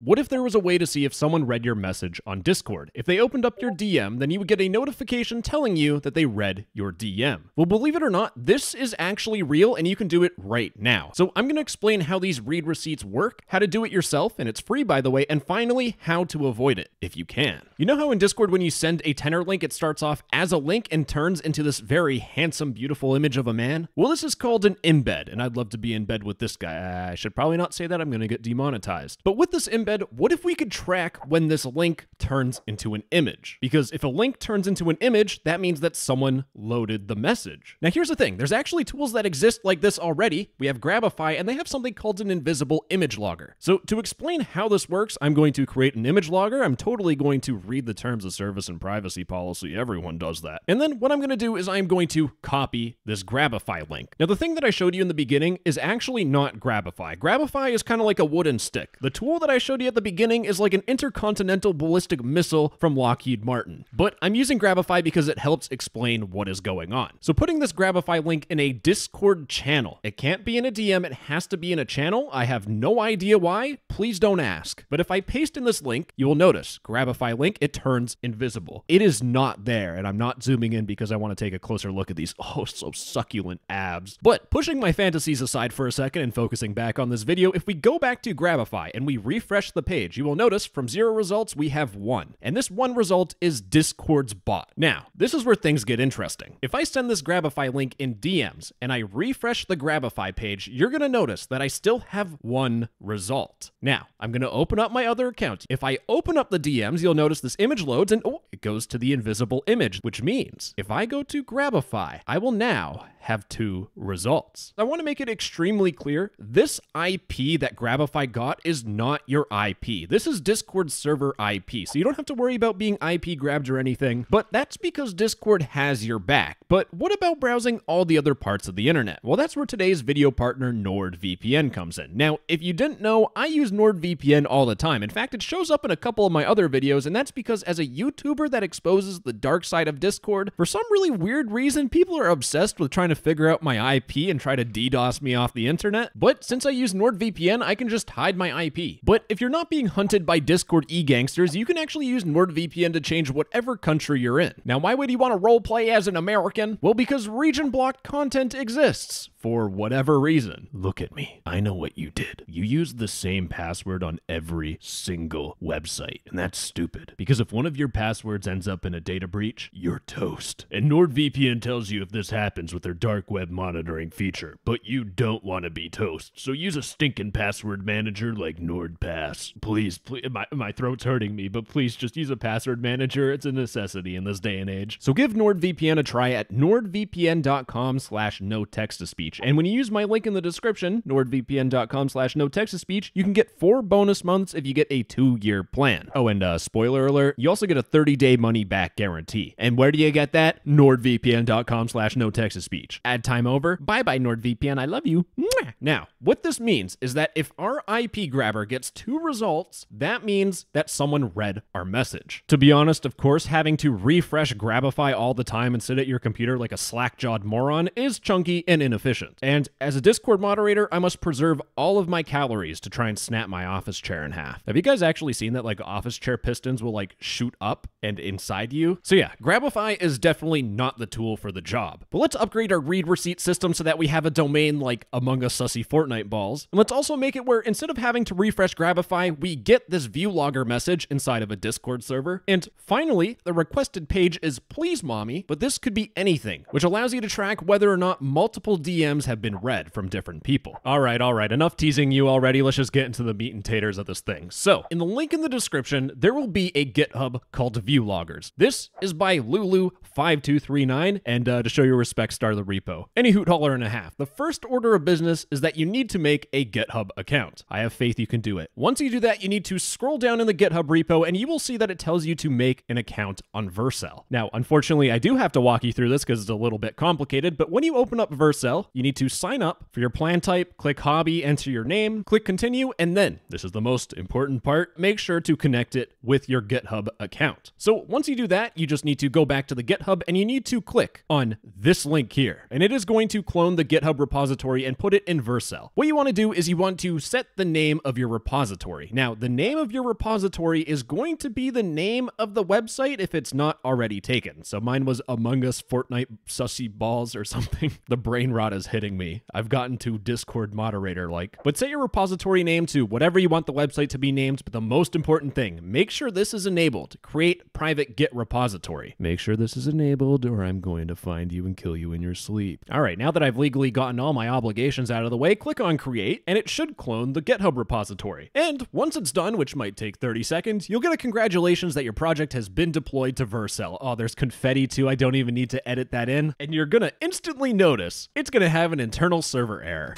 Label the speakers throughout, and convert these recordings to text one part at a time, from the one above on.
Speaker 1: What if there was a way to see if someone read your message on Discord? If they opened up your DM, then you would get a notification telling you that they read your DM. Well, believe it or not, this is actually real and you can do it right now. So I'm going to explain how these read receipts work, how to do it yourself, and it's free by the way, and finally, how to avoid it, if you can. You know how in Discord when you send a tenor link, it starts off as a link and turns into this very handsome, beautiful image of a man? Well, this is called an embed, and I'd love to be in bed with this guy. I should probably not say that, I'm going to get demonetized. But with this embed, embed, what if we could track when this link turns into an image? Because if a link turns into an image, that means that someone loaded the message. Now, here's the thing there's actually tools that exist like this already. We have Grabify, and they have something called an invisible image logger. So, to explain how this works, I'm going to create an image logger. I'm totally going to read the terms of service and privacy policy. Everyone does that. And then what I'm going to do is I'm going to copy this Grabify link. Now, the thing that I showed you in the beginning is actually not Grabify. Grabify is kind of like a wooden stick. The tool that I showed you at the beginning is like an intercontinental ballistic missile from Lockheed Martin. But I'm using Grabify because it helps explain what is going on. So putting this Grabify link in a Discord channel, it can't be in a DM, it has to be in a channel. I have no idea why. Please don't ask. But if I paste in this link, you will notice Grabify link, it turns invisible. It is not there, and I'm not zooming in because I want to take a closer look at these oh so succulent abs. But pushing my fantasies aside for a second and focusing back on this video, if we go back to Grabify and we refresh the page, you will notice from zero results, we have one. And this one result is Discord's bot. Now, this is where things get interesting. If I send this Grabify link in DMs and I refresh the Grabify page, you're going to notice that I still have one result. Now, I'm going to open up my other account. If I open up the DMs, you'll notice this image loads and oh, it goes to the invisible image, which means if I go to Grabify, I will now have two results. I want to make it extremely clear this IP that Grabify got is not your IP. This is Discord server IP, so you don't have to worry about being IP grabbed or anything, but that's because Discord has your back. But what about browsing all the other parts of the internet? Well, that's where today's video partner NordVPN comes in. Now, if you didn't know, I use NordVPN all the time. In fact, it shows up in a couple of my other videos, and that's because as a YouTuber that exposes the dark side of Discord, for some really weird reason, people are obsessed with trying to figure out my IP and try to DDoS me off the internet. But since I use NordVPN, I can just hide my IP. But if you're not being hunted by Discord e-gangsters, you can actually use NordVPN to change whatever country you're in. Now, why would you want to roleplay as an American? Well, because region-blocked content exists for whatever reason. Look at me. I know what you did. You used the same password on every single website, and that's stupid. Because if one of your passwords ends up in a data breach, you're toast. And NordVPN tells you if this happens with their dark web monitoring feature, but you don't want to be toast. So use a stinking password manager like NordPass. Please, please my, my throat's hurting me, but please just use a password manager. It's a necessity in this day and age. So give NordVPN a try at nordvpn.com slash no text to speech. And when you use my link in the description, nordvpn.com slash no text to speech, you can get four bonus months if you get a two-year plan. Oh, and uh, spoiler alert, you also get a 30-day money-back guarantee. And where do you get that? nordvpn.com slash no text to speech. Ad time over. Bye-bye, NordVPN. I love you. Mwah. Now, what this means is that if our IP grabber gets two results, that means that someone read our message. To be honest, of course, having to refresh Grabify all the time and sit at your computer like a slack-jawed moron is chunky and inefficient. And as a Discord moderator, I must preserve all of my calories to try and snap my office chair in half. Have you guys actually seen that like office chair pistons will like shoot up and inside you? So yeah, Grabify is definitely not the tool for the job. But let's upgrade our read receipt system so that we have a domain like Among Us Sussy Fortnite balls. And let's also make it where instead of having to refresh Grabify, we get this view logger message inside of a Discord server. And finally, the requested page is please mommy, but this could be anything, which allows you to track whether or not multiple DMs have been read from different people. All right, all right, enough teasing you already. Let's just get into the meat and taters of this thing. So, in the link in the description, there will be a GitHub called View Loggers. This is by Lulu5239, and uh, to show your respect, start the repo. Any hoot holler and a half. The first order of business is that you need to make a GitHub account. I have faith you can do it. Once you do that, you need to scroll down in the GitHub repo, and you will see that it tells you to make an account on Vercel. Now, unfortunately, I do have to walk you through this because it's a little bit complicated, but when you open up Vercel, you need to sign up for your plan type, click hobby, enter your name, click continue, and then, this is the most important part, make sure to connect it with your GitHub account. So once you do that, you just need to go back to the GitHub and you need to click on this link here. And it is going to clone the GitHub repository and put it in Vercel. What you want to do is you want to set the name of your repository. Now, the name of your repository is going to be the name of the website if it's not already taken. So mine was Among Us Fortnite Sussy Balls or something. the brain rot is hitting me. I've gotten to Discord moderator like. But set your repository name to whatever you want the website to be named, but the most important thing, make sure this is enabled. Create private Git repository. Make sure this is enabled or I'm going to find you and kill you in your sleep. All right, now that I've legally gotten all my obligations out of the way, click on create and it should clone the GitHub repository. And once it's done, which might take 30 seconds, you'll get a congratulations that your project has been deployed to Vercel. Oh, there's confetti too. I don't even need to edit that in. And you're gonna instantly notice it's gonna have an internal server error.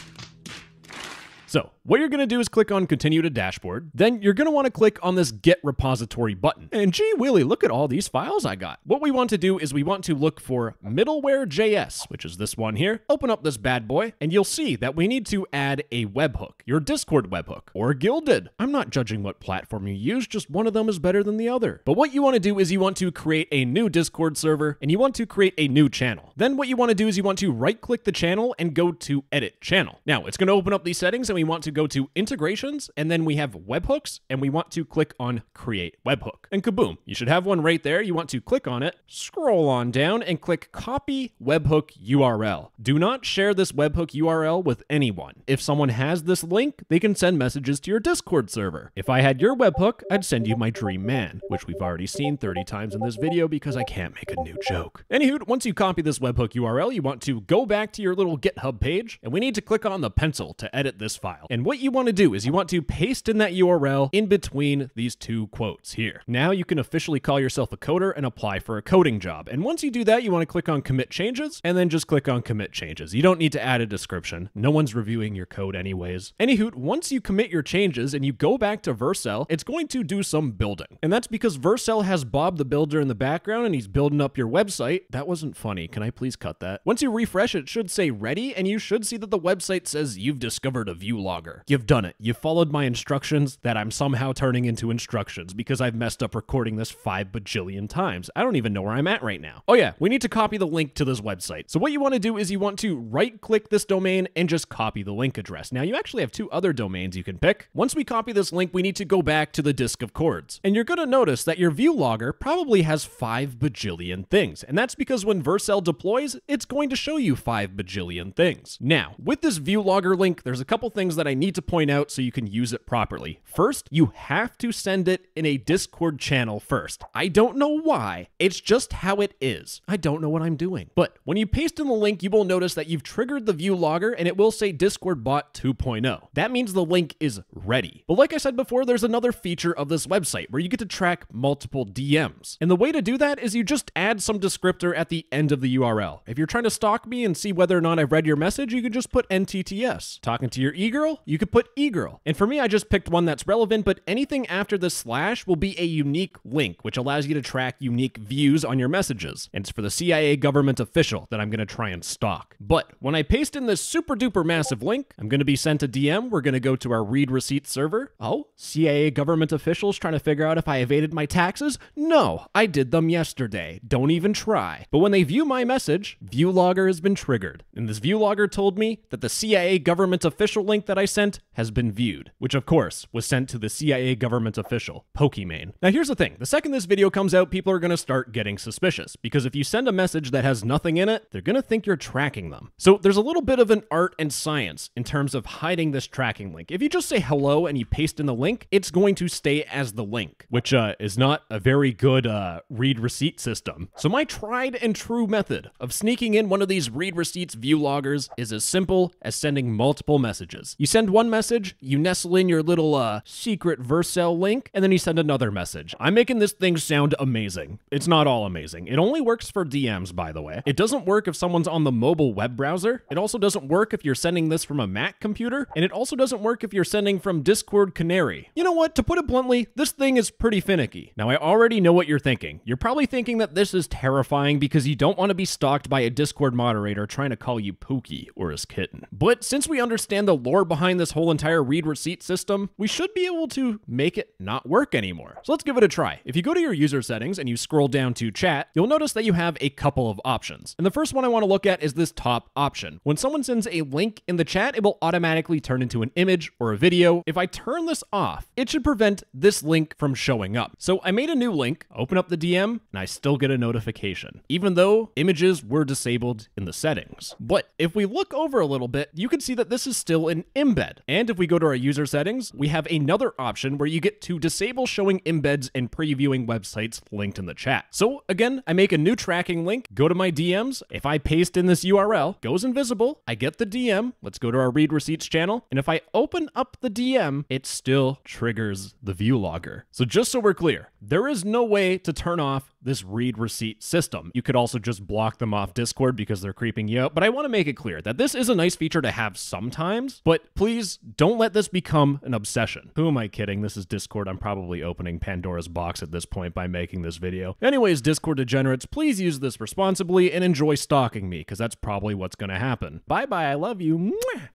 Speaker 1: So what you're going to do is click on continue to dashboard. Then you're going to want to click on this Git repository button. And gee willy, look at all these files I got. What we want to do is we want to look for middleware.js, which is this one here. Open up this bad boy and you'll see that we need to add a webhook, your Discord webhook or Guilded. I'm not judging what platform you use, just one of them is better than the other. But what you want to do is you want to create a new Discord server and you want to create a new channel. Then what you want to do is you want to right click the channel and go to edit channel. Now it's going to open up these settings and we want to go to integrations and then we have webhooks and we want to click on create webhook. And kaboom, you should have one right there. You want to click on it, scroll on down and click copy webhook URL. Do not share this webhook URL with anyone. If someone has this link, they can send messages to your Discord server. If I had your webhook, I'd send you my dream man, which we've already seen 30 times in this video because I can't make a new joke. Anywho, once you copy this webhook URL, you want to go back to your little GitHub page and we need to click on the pencil to edit this file file. And what you want to do is you want to paste in that URL in between these two quotes here. Now you can officially call yourself a coder and apply for a coding job. And once you do that, you want to click on commit changes and then just click on commit changes. You don't need to add a description. No one's reviewing your code anyways. Anywho, once you commit your changes and you go back to Vercel, it's going to do some building. And that's because Vercel has Bob the Builder in the background and he's building up your website. That wasn't funny. Can I please cut that? Once you refresh, it should say ready and you should see that the website says you've discovered a view logger. You've done it. You've followed my instructions that I'm somehow turning into instructions because I've messed up recording this five bajillion times. I don't even know where I'm at right now. Oh yeah, we need to copy the link to this website. So what you want to do is you want to right click this domain and just copy the link address. Now you actually have two other domains you can pick. Once we copy this link, we need to go back to the disk of chords. And you're going to notice that your view logger probably has five bajillion things. And that's because when Vercel deploys, it's going to show you five bajillion things. Now, with this view logger link, there's a couple things that I need to point out so you can use it properly. First, you have to send it in a Discord channel first. I don't know why. It's just how it is. I don't know what I'm doing. But when you paste in the link, you will notice that you've triggered the view logger and it will say Discord bot 2.0. That means the link is ready. But like I said before, there's another feature of this website where you get to track multiple DMs. And the way to do that is you just add some descriptor at the end of the URL. If you're trying to stalk me and see whether or not I've read your message, you can just put NTTS. Talking to your e-girl, you could put e-girl. And for me, I just picked one that's relevant, but anything after the slash will be a unique link, which allows you to track unique views on your messages. And it's for the CIA government official that I'm going to try and stalk. But when I paste in this super duper massive link, I'm going to be sent a DM. We're going to go to our read receipt server. Oh, CIA government officials trying to figure out if I evaded my taxes? No, I did them yesterday. Don't even try. But when they view my message, view logger has been triggered. And this view logger told me that the CIA government official link that I sent has been viewed, which of course was sent to the CIA government official, Pokimane. Now here's the thing, the second this video comes out, people are gonna start getting suspicious, because if you send a message that has nothing in it, they're gonna think you're tracking them. So there's a little bit of an art and science in terms of hiding this tracking link. If you just say hello and you paste in the link, it's going to stay as the link, which uh, is not a very good uh, read receipt system. So my tried and true method of sneaking in one of these read receipts view loggers is as simple as sending multiple messages. You send one message, you nestle in your little uh, secret Vercel link, and then you send another message. I'm making this thing sound amazing. It's not all amazing. It only works for DMs, by the way. It doesn't work if someone's on the mobile web browser. It also doesn't work if you're sending this from a Mac computer, and it also doesn't work if you're sending from Discord Canary. You know what? To put it bluntly, this thing is pretty finicky. Now, I already know what you're thinking. You're probably thinking that this is terrifying because you don't want to be stalked by a Discord moderator trying to call you Pookie or his kitten. But since we understand the lore behind this whole entire read receipt system, we should be able to make it not work anymore. So let's give it a try. If you go to your user settings and you scroll down to chat, you'll notice that you have a couple of options. And the first one I want to look at is this top option. When someone sends a link in the chat, it will automatically turn into an image or a video. If I turn this off, it should prevent this link from showing up. So I made a new link, open up the DM, and I still get a notification, even though images were disabled in the settings. But if we look over a little bit, you can see that this is still an embed. And if we go to our user settings, we have another option where you get to disable showing embeds and previewing websites linked in the chat. So again, I make a new tracking link, go to my DMs. If I paste in this URL, goes invisible, I get the DM. Let's go to our read receipts channel. And if I open up the DM, it still triggers the view logger. So just so we're clear, there is no way to turn off this read receipt system. You could also just block them off Discord because they're creeping you out. But I want to make it clear that this is a nice feature to have sometimes, but please don't let this become an obsession. Who am I kidding? This is Discord. I'm probably opening Pandora's box at this point by making this video. Anyways, Discord degenerates, please use this responsibly and enjoy stalking me because that's probably what's going to happen. Bye bye. I love you. Mwah.